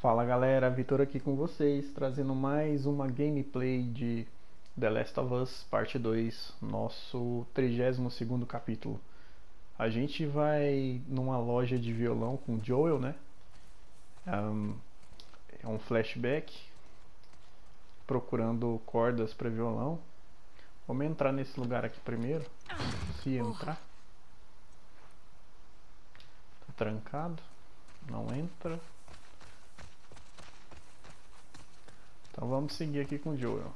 Fala galera, Vitor aqui com vocês, trazendo mais uma gameplay de The Last of Us Parte 2, nosso 32º capítulo. A gente vai numa loja de violão com Joel, né? Um, é um flashback, procurando cordas para violão. Vamos entrar nesse lugar aqui primeiro, se entrar. Tá trancado, não entra. Então vamos seguir aqui com o Joel.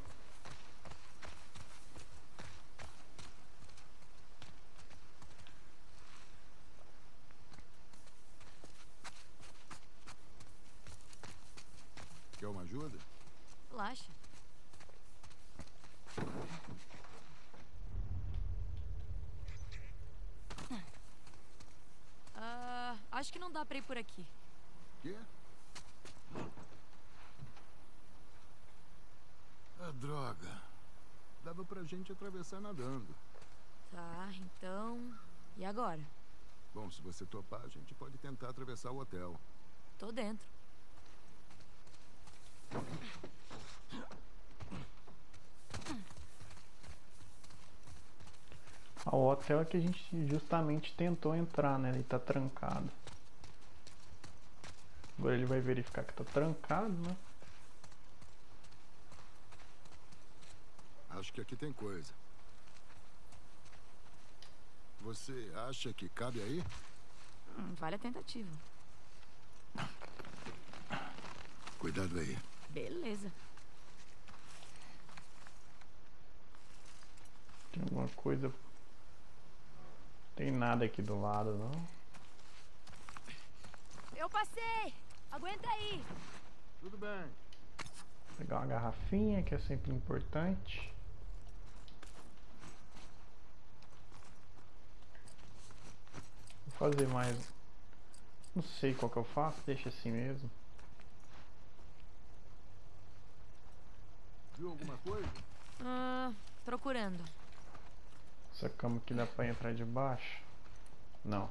Quer uma ajuda? Relaxa. Ah, acho que não dá pra ir por aqui. Quê? Droga. Dava pra gente atravessar nadando. Tá, então. E agora? Bom, se você topar, a gente pode tentar atravessar o hotel. Tô dentro. O hotel é que a gente justamente tentou entrar, né? Ele tá trancado. Agora ele vai verificar que tá trancado, né? Acho que aqui tem coisa. Você acha que cabe aí? Hum, vale a tentativa. Cuidado aí. Beleza. Tem alguma coisa. Tem nada aqui do lado, não. Eu passei! Aguenta aí! Tudo bem. Pegar uma garrafinha, que é sempre importante. Vou fazer mais. Não sei qual que eu faço, deixa assim mesmo. Viu alguma coisa? Ah, procurando. Essa cama aqui dá pra entrar de baixo? Não.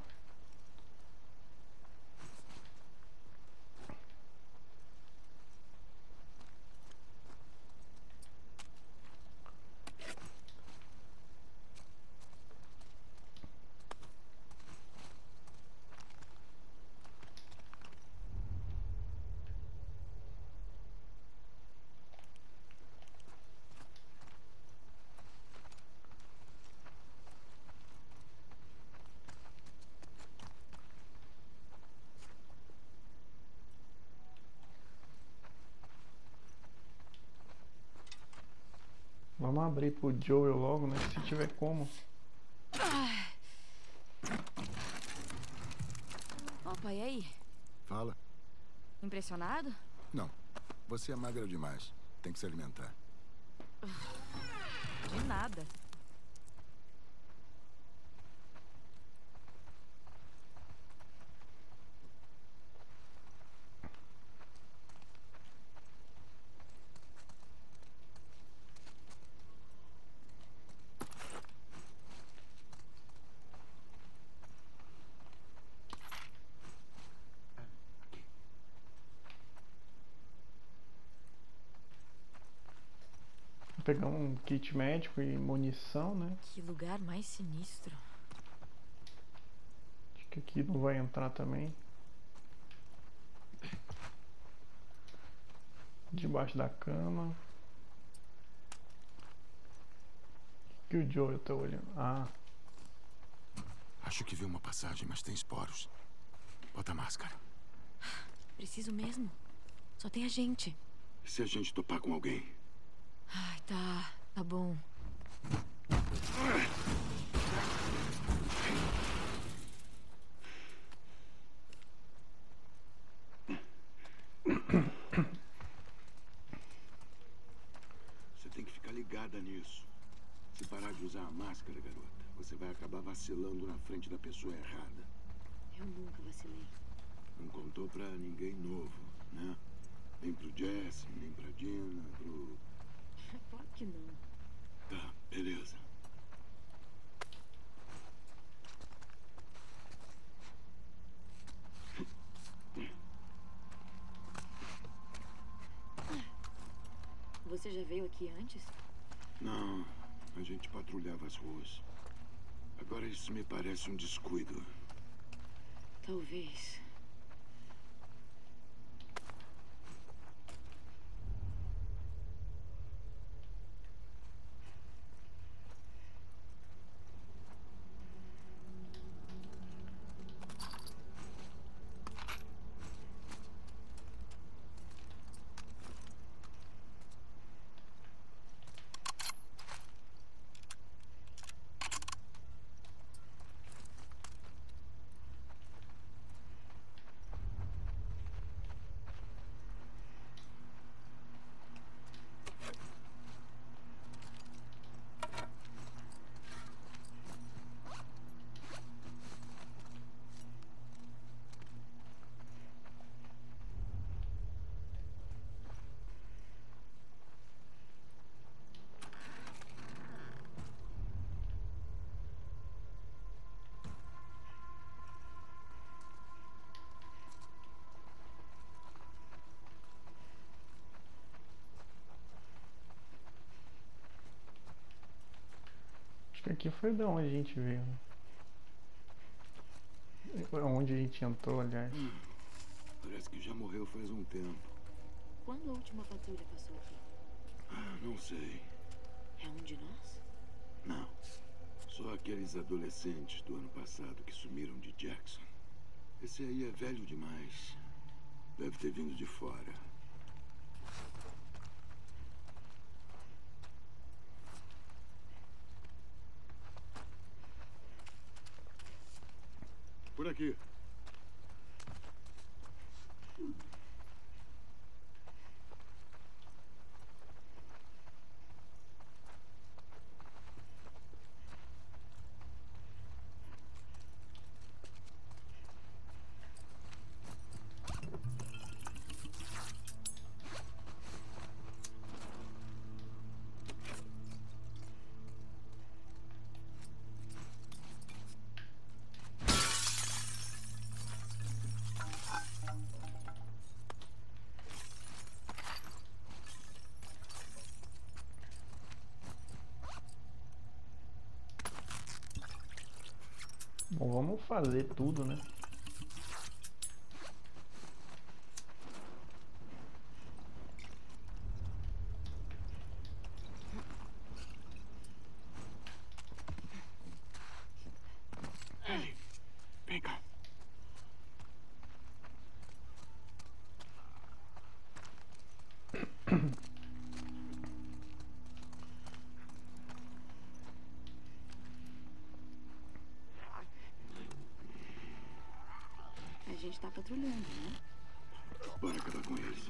Vamos abrir pro Joel logo, né? Se tiver como. Opa, e aí? Fala. Impressionado? Não. Você é magra demais. Tem que se alimentar. De nada. Pegar um kit médico e munição, né? Que lugar mais sinistro. Acho que aqui não vai entrar também. Debaixo da cama. O que o Joel tá olhando? Ah, Acho que vi uma passagem, mas tem esporos. Bota a máscara. Preciso mesmo. Só tem a gente. E se a gente topar com alguém? Ai, tá. Tá bom. Você tem que ficar ligada nisso. Se parar de usar a máscara, garota, você vai acabar vacilando na frente da pessoa errada. Eu nunca vacilei. Não contou pra ninguém novo, né? Nem pro Jesse, nem pra Dina, pro... É claro que não. Tá, beleza. Você já veio aqui antes? Não, a gente patrulhava as ruas. Agora isso me parece um descuido. Talvez. Acho que aqui foi da onde a gente veio. né? Onde a gente entrou, aliás. Parece que já morreu faz um tempo. Quando a última patrulha passou aqui? Ah, Não sei. É um de nós? Não. Só aqueles adolescentes do ano passado que sumiram de Jackson. Esse aí é velho demais. Deve ter vindo de fora. Por aqui. Bom, vamos fazer tudo, né? Ellie, vem cá. A gente tá patrulhando, né? Bora acabar com eles.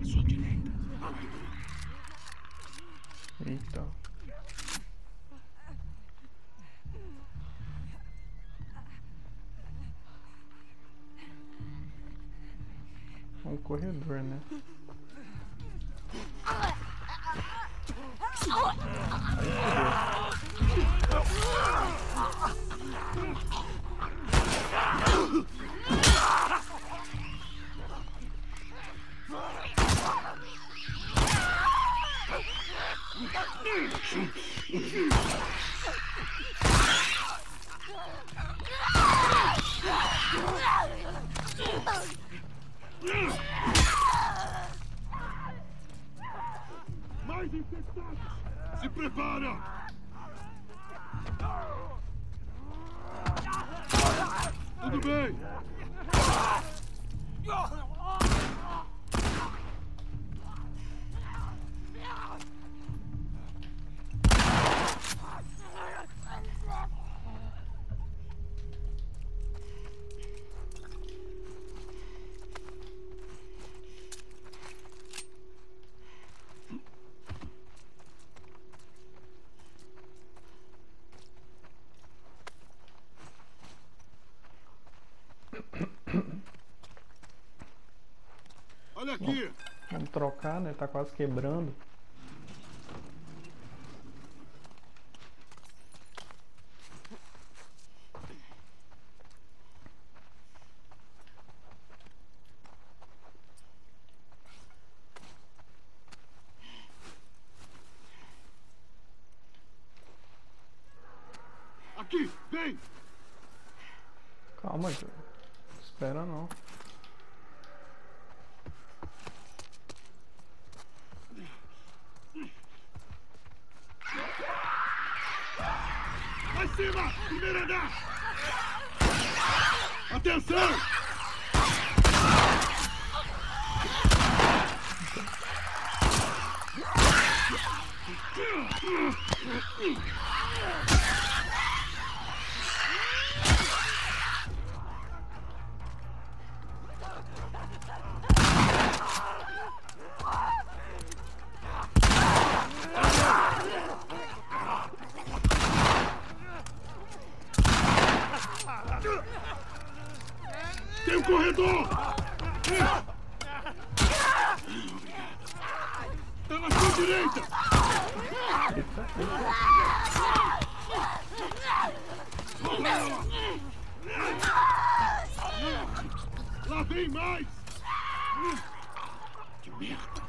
À Sua direita. Eita. Um prepara! Tudo bem! Vamos trocar, né? Tá quase quebrando. Aqui, vem! Calma, Joel. Espera não. Lá em cima! Primeiro andar! Atenção! Tem um corredor! Tá na sua direita! Lá vem mais! Que merda!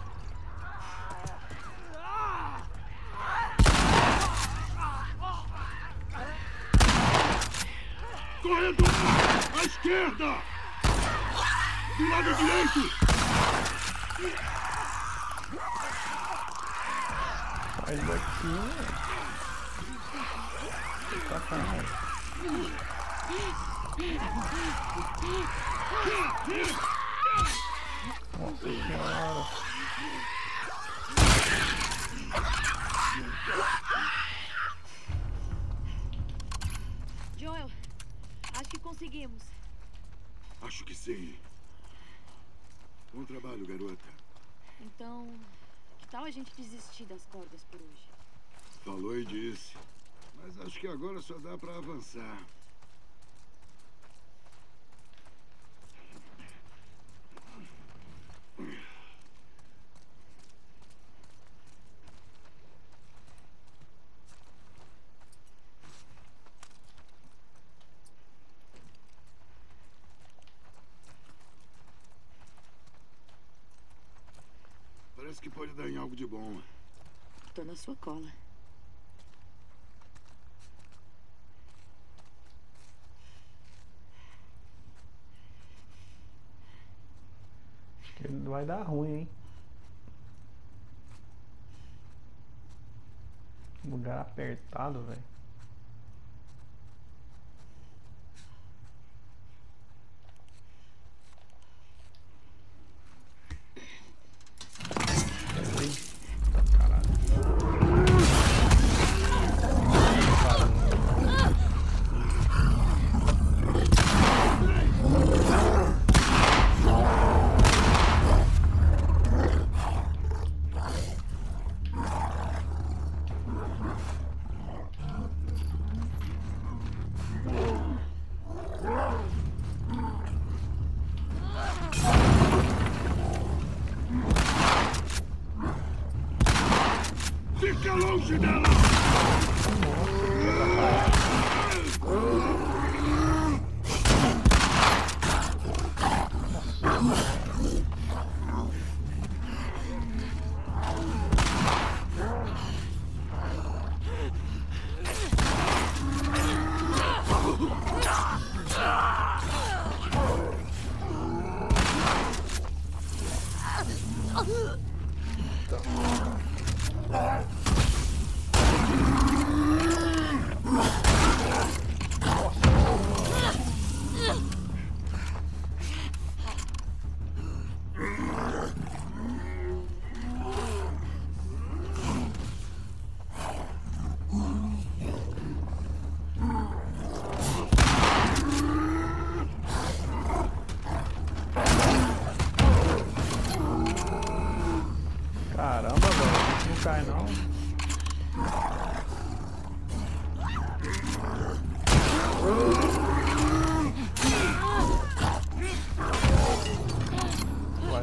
Corredor! À esquerda! Do lado direito! Sai daqui, Sacanagem. Nossa senhora. Joel, acho que conseguimos. Acho que sim. Bom trabalho, garota. Então, que tal a gente desistir das cordas por hoje? Falou e disse. Mas acho que agora só dá pra avançar. Parece que pode dar em algo de bom. Tô na sua cola. Acho que vai dar ruim, hein? Lugar apertado, velho.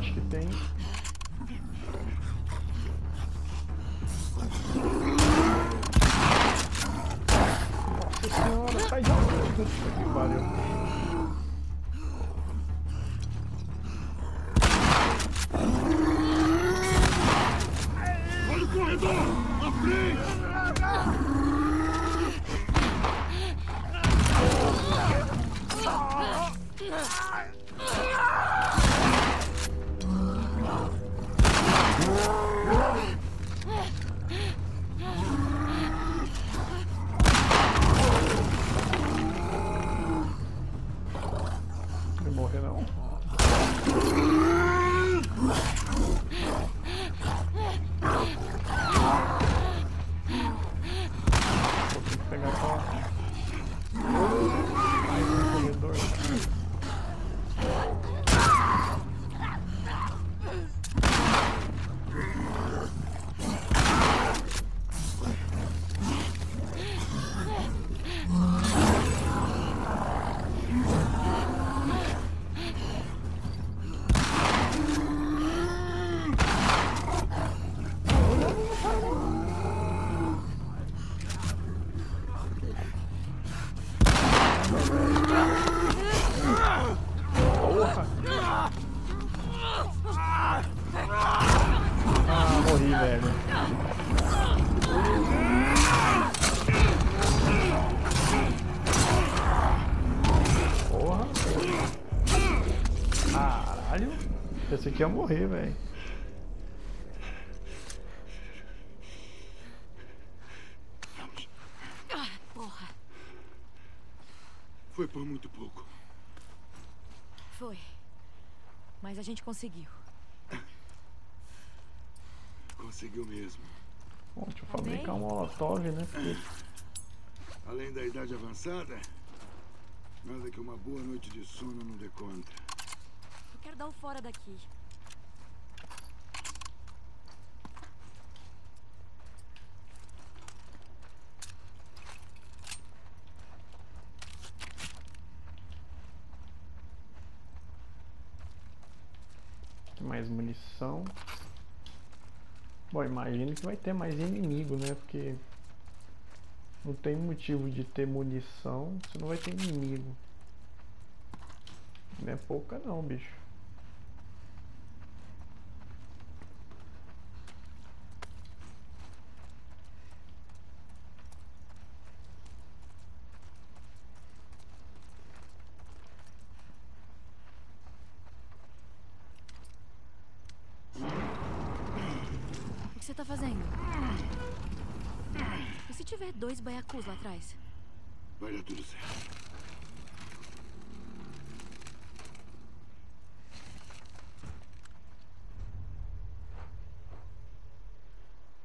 acho que tem. Nossa senhora, sai de. Puta que pariu. Vou ter que ia morrer, velho. Vamos. Porra, Foi por muito pouco. foi. Mas a gente conseguiu. Conseguiu mesmo. Bom, deixa eu fabricar um molotov, né? Porque Além da idade avançada, nada que uma boa noite de sono não dê conta. Eu quero dar o fora daqui. Mais munição. Bom, imagino que vai ter mais inimigo, né? Porque não tem motivo de ter munição se não vai ter inimigo. Não é pouca não, bicho. O que você tá fazendo? E se tiver dois baiacus lá atrás? Vai dar tudo certo.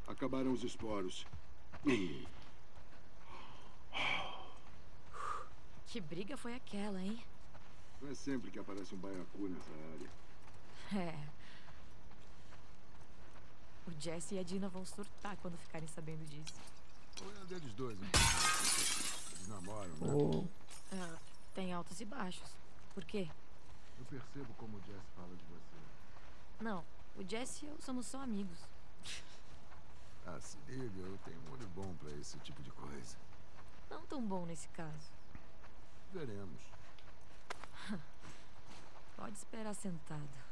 Acabaram os esporos. Ih, Que briga foi aquela, hein? Não é sempre que aparece um baiacu nessa área. É. O Jesse e a Dina vão surtar quando ficarem sabendo disso. Olha deles dois, hein? Eles namoram, né? Ah, tem altos e baixos. Por quê? Eu percebo como o Jess fala de você. Não, o Jesse e eu somos só amigos. Ah, se liga, eu tenho um olho bom pra esse tipo de coisa. Não tão bom nesse caso. Veremos. Pode esperar sentado.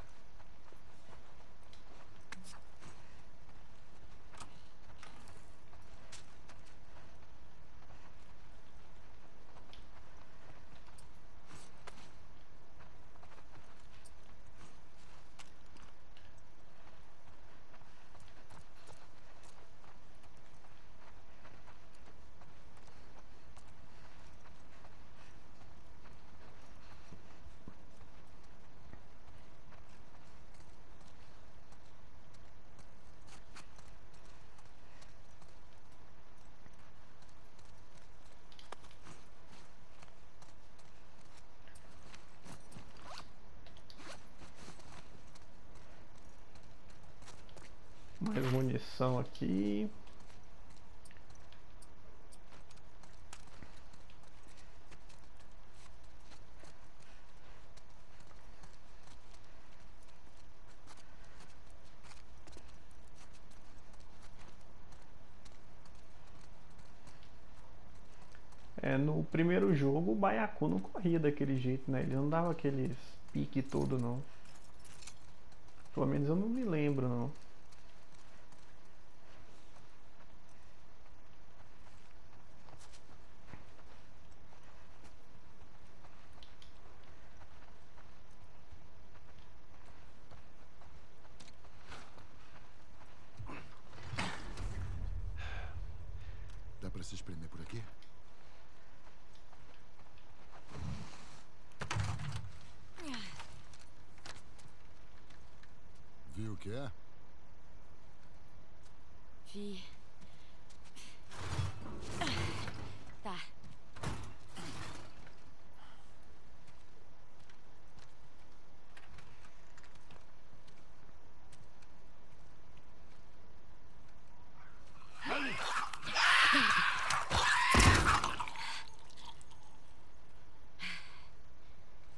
Munição aqui. É, no primeiro jogo o Baiacu não corria daquele jeito, né? Ele não dava aqueles pique todo não. Pelo menos eu não me lembro não. Dá pra se espremer por aqui? Viu o que é? Vi. Tá.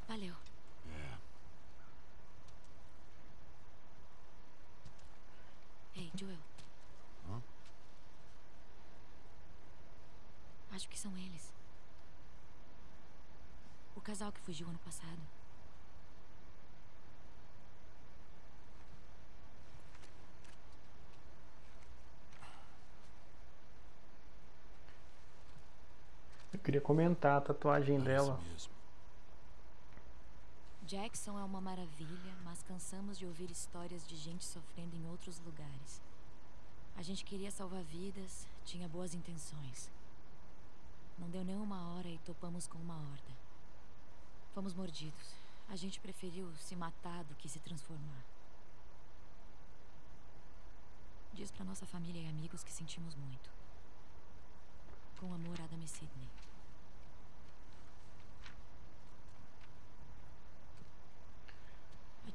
Valeu. É. Ei, Joel. Hã? Acho que são eles. O casal que fugiu ano passado. Eu queria comentar a tatuagem Parece dela. mesmo. Jackson é uma maravilha, mas cansamos de ouvir histórias de gente sofrendo em outros lugares. A gente queria salvar vidas, tinha boas intenções. Não deu nem uma hora e topamos com uma horda. Fomos mordidos. A gente preferiu se matar do que se transformar. Diz pra nossa família e amigos que sentimos muito. Com amor, Adam e Sidney.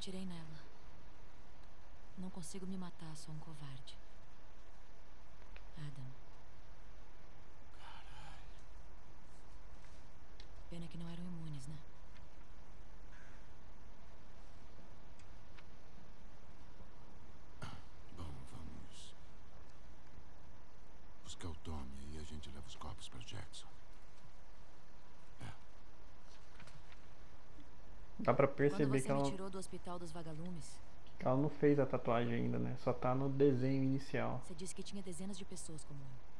Atirei nela. Não consigo me matar, sou um covarde. Adam. Pena que não eram imunes, né? Bom, vamos. Buscar o Tommy e a gente leva os corpos para Jackson. É. Dá pra perceber que ela, me tirou do hospital dos vagalumes, que ela não fez a tatuagem ainda, né? Só tá no desenho inicial. você disse que tinha dezenas de pessoas como eu.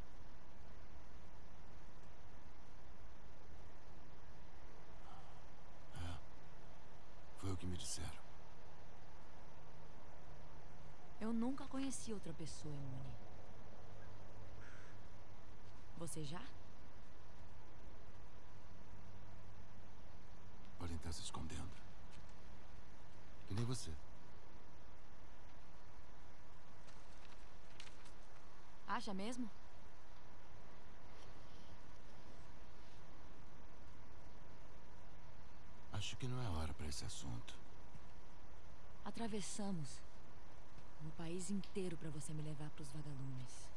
Foi o que me disseram. Eu nunca conheci outra pessoa imune. Você já? Podem estar se escondendo. Que nem você. Acha mesmo? Acho que não é hora para esse assunto. Atravessamos o país inteiro para você me levar para os vagalumes.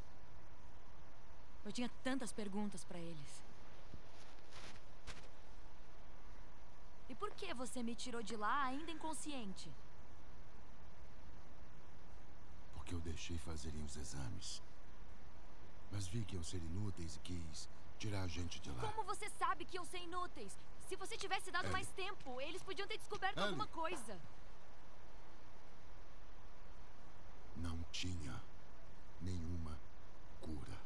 Eu tinha tantas perguntas para eles. E por que você me tirou de lá ainda inconsciente? Porque eu deixei fazerem os exames. Mas vi que iam ser inúteis e quis tirar a gente de lá. Como você sabe que iam ser inúteis? Se você tivesse dado Ellie. mais tempo, eles podiam ter descoberto Ellie. alguma coisa. Não tinha nenhuma cura.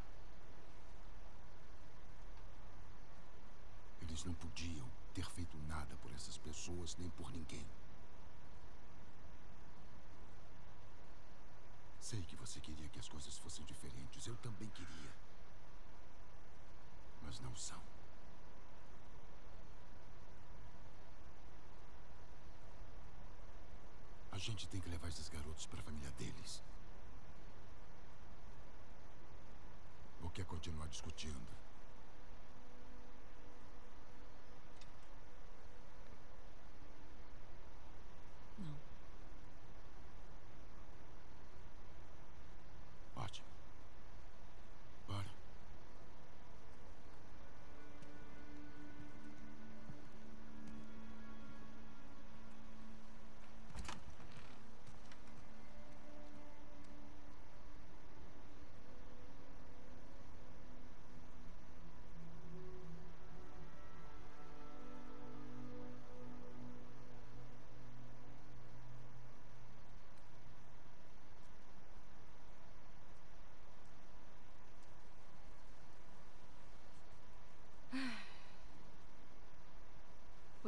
Eles não podiam ter feito nada por essas pessoas nem por ninguém. Sei que você queria que as coisas fossem diferentes. Eu também queria. Mas não são. A gente tem que levar esses garotos para a família deles. Ou quer continuar discutindo?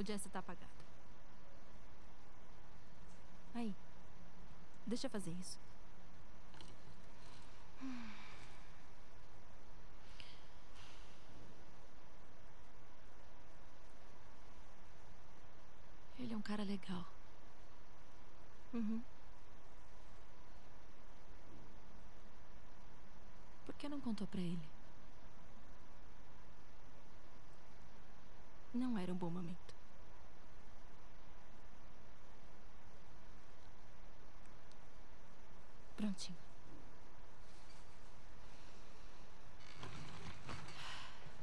O Jesse tá apagado. Aí. Deixa eu fazer isso. Ele é um cara legal. Uhum. Por que não contou pra ele? Não era um bom momento. Prontinho.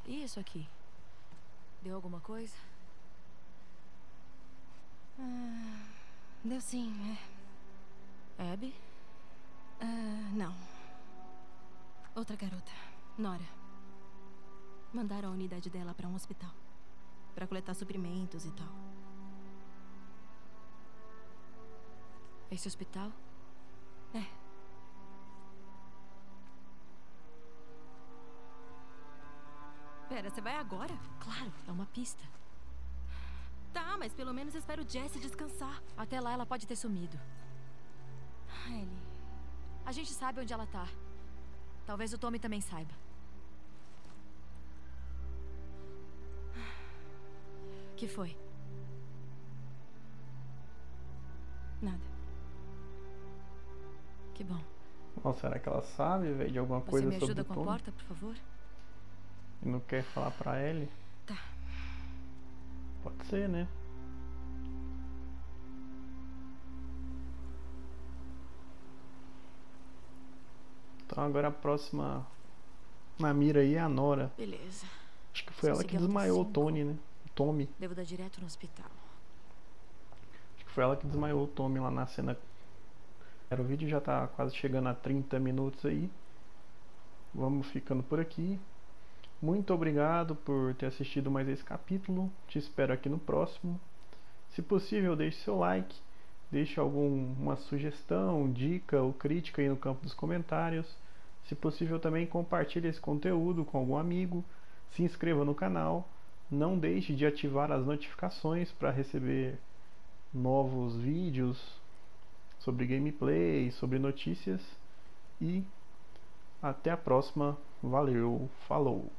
E isso aqui? Deu alguma coisa? Ah, deu sim, é. Abby? Ah, não. Outra garota, Nora. Mandaram a unidade dela pra um hospital. Pra coletar suprimentos e tal. Esse hospital? É. Pera, você vai agora? Claro, é uma pista. Tá, mas pelo menos espero Jesse descansar. Até lá ela pode ter sumido. Ellie. A gente sabe onde ela tá. Talvez o Tommy também saiba. que foi? Nada. Que bom. Nossa, será que ela sabe, velho, de alguma Você coisa me sobre ajuda o com a porta, por favor? E não quer falar pra ele? Tá. Pode ser, né? Então agora a próxima na mira aí é a Nora. Beleza. Acho que foi Só ela que desmaiou o. Tony, né? O Tommy. Devo dar direto no hospital. Acho que foi ela que desmaiou o Tommy lá na cena. Era, O vídeo já tá quase chegando a 30 minutos aí. Vamos ficando por aqui. Muito obrigado por ter assistido mais esse capítulo. Te espero aqui no próximo. Se possível, deixe seu like. Deixe alguma sugestão, dica ou crítica aí no campo dos comentários. Se possível, também compartilhe esse conteúdo com algum amigo. Se inscreva no canal. Não deixe de ativar as notificações para receber novos vídeos sobre gameplay, sobre notícias. E até a próxima. Valeu, falou!